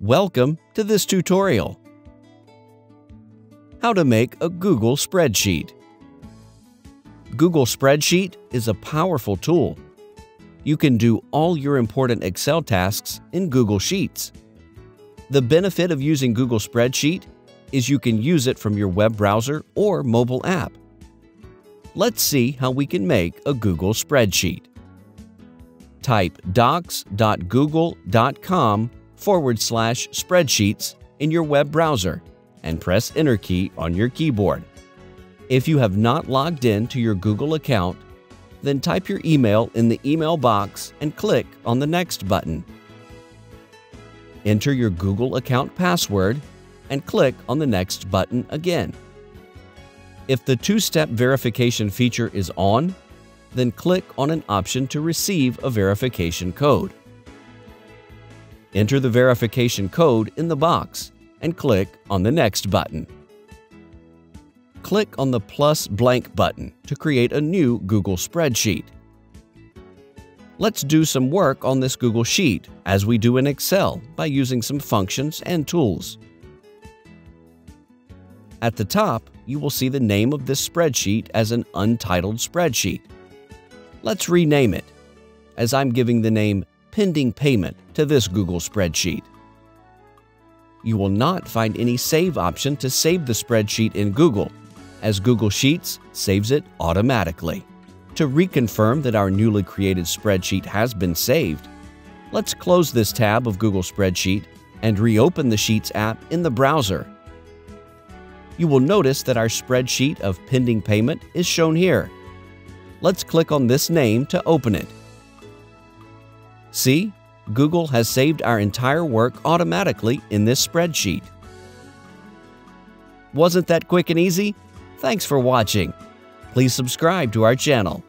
Welcome to this tutorial. How to make a Google spreadsheet. Google Spreadsheet is a powerful tool. You can do all your important Excel tasks in Google Sheets. The benefit of using Google Spreadsheet is you can use it from your web browser or mobile app. Let's see how we can make a Google spreadsheet. Type docs.google.com forward slash spreadsheets in your web browser and press Enter key on your keyboard. If you have not logged in to your Google account, then type your email in the email box and click on the Next button. Enter your Google account password and click on the Next button again. If the two-step verification feature is on, then click on an option to receive a verification code. Enter the verification code in the box and click on the Next button. Click on the plus blank button to create a new Google spreadsheet. Let's do some work on this Google Sheet as we do in Excel by using some functions and tools. At the top, you will see the name of this spreadsheet as an untitled spreadsheet. Let's rename it, as I'm giving the name Pending Payment to this Google spreadsheet. You will not find any save option to save the spreadsheet in Google, as Google Sheets saves it automatically. To reconfirm that our newly created spreadsheet has been saved, let's close this tab of Google Spreadsheet and reopen the Sheets app in the browser. You will notice that our spreadsheet of pending payment is shown here. Let's click on this name to open it. See, Google has saved our entire work automatically in this spreadsheet. Wasn't that quick and easy? Thanks for watching. Please subscribe to our channel.